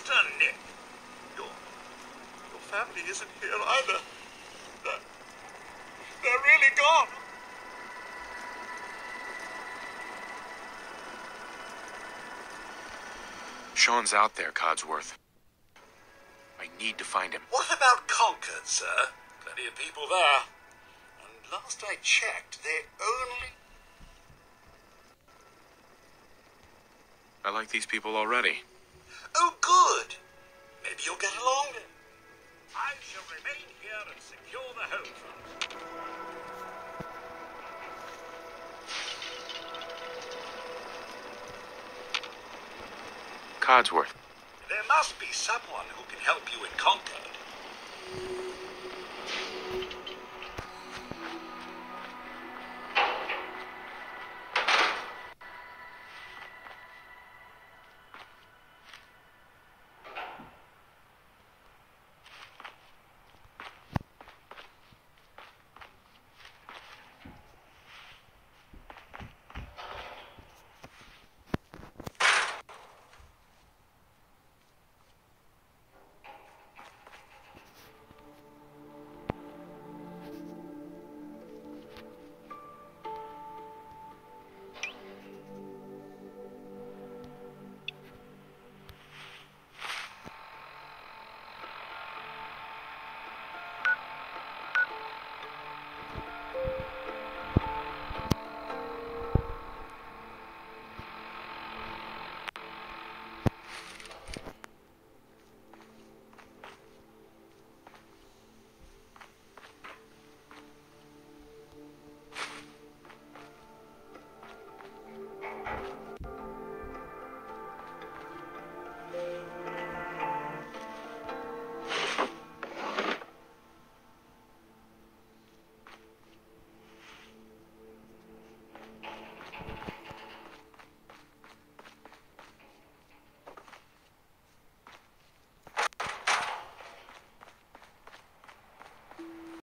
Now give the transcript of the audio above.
Mr. Nick, your, your family isn't here either. They're, they're really gone. Shaun's out there, Codsworth. I need to find him. What about Concord, sir? Plenty of people there. And last I checked, they only. I like these people already. Oh, good. Maybe you'll get along then. I shall remain here and secure the home front. Codsworth. There must be someone who can help you in Concord.